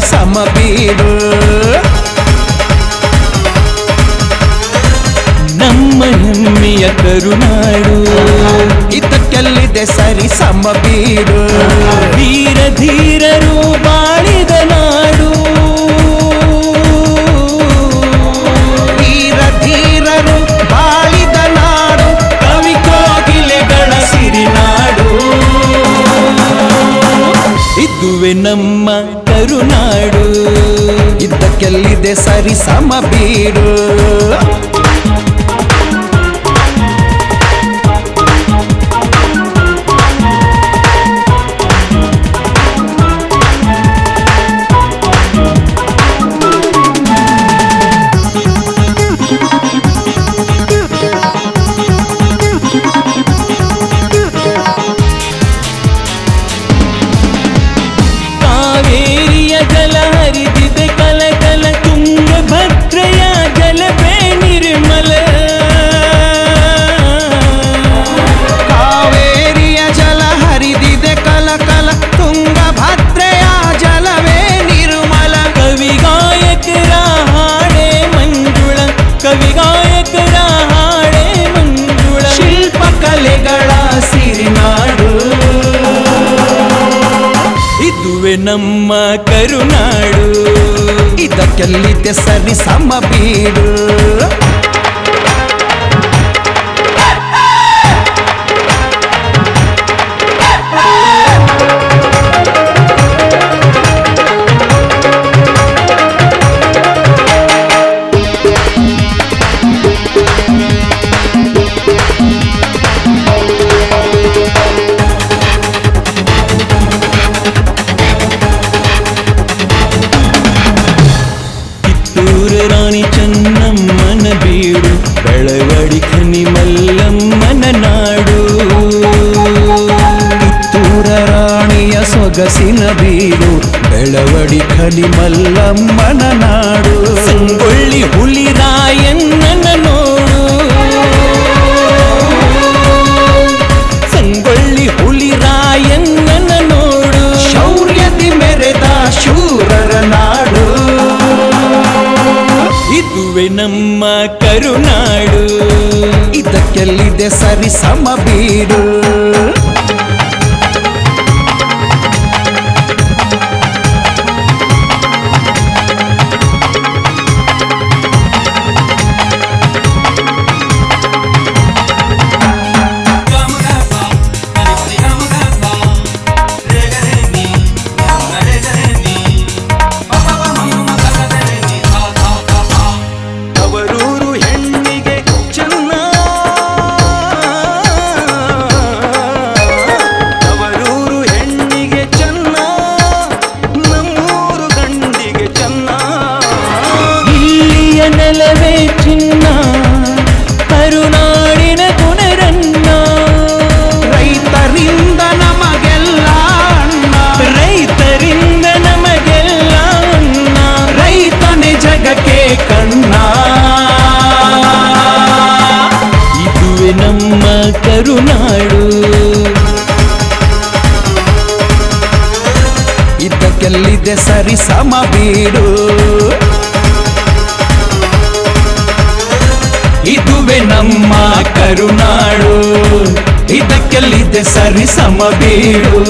ಬೀಡು. ನಮ್ಮ ಹೆಮ್ಮೆಯ ಕರುನಾಡು. ಇದಕ್ಕೆಲ್ಲಿದೆ ಸರಿ ಸಮ ಬೀಡು. ಧೀರ ಧೀರರು ಬಾಳಿದ ನಾಡು. ವೀರ ಧೀರರು ಬಾಳಿದ ನಾಡು. ಕವಿ ಕೋಗಿಲೆಗಳ ಸಿರಿನಾಡು. ಇದುವೆ ನಮ್ಮ ಕರುನಾಡು ಇದ್ದಕ್ಕೆಲ್ಲಿದೆ ಸರಿ ಸಮ ಬೀಡು. ಇದುವೆ ನಮ್ಮ ಕರುನಾಡು ಇದಕ್ಕೆಲ್ಲಿದೆ ಸರಿ ಸಮ ಸೊಗಸಿನ ಬೀರು ಬೆಳವಡಿ ಖಲಿ ಮಲ್ಲಮ್ಮನ ನಾಡು. ಸಂಗೊಳ್ಳಿ ಹುಲಿ ರಾಯಣ್ಣನ ನೋಡು. ಸಂಗೊಳ್ಳಿ ಹುಲಿ ರಾಯಣ್ಣನ ನೋಡು. ಶೌರ್ಯದಿ ಮೆರೆದ ಶೂರರ ನಾಡು. ಇದುವೆ ನಮ್ಮ ಕರುನಾಡು. ಇದಕ್ಕೆಲ್ಲಿದೆ ಸರಿ ಸಮ ನೆಲವೇ ಚಿನ್ನ ಕರುನಾಡಿನ ಗುಣರನ್ನ ರೈತರಿಂದ ನಮಗೆಲ್ಲ ಅನ್ನ. ರೈತರಿಂದ ನಮಗೆಲ್ಲ ಅನ್ನ. ರೈತನೇ ಜಗಕ್ಕೆ ಕಣ್ಣ. ಇದುವೆ ನಮ್ಮ ಕರುನಾಡು. ಇದಕ್ಕೆಲ್ಲಿದೆ ಸರಿ ಸಮ ಬೀಡು. ಇದುವೆ ನಮ್ಮ ಕರುನಾಡು ಇದಕ್ಕೆಲ್ಲಿದೆ ಸರಿ ಸಮ ಬೀಡು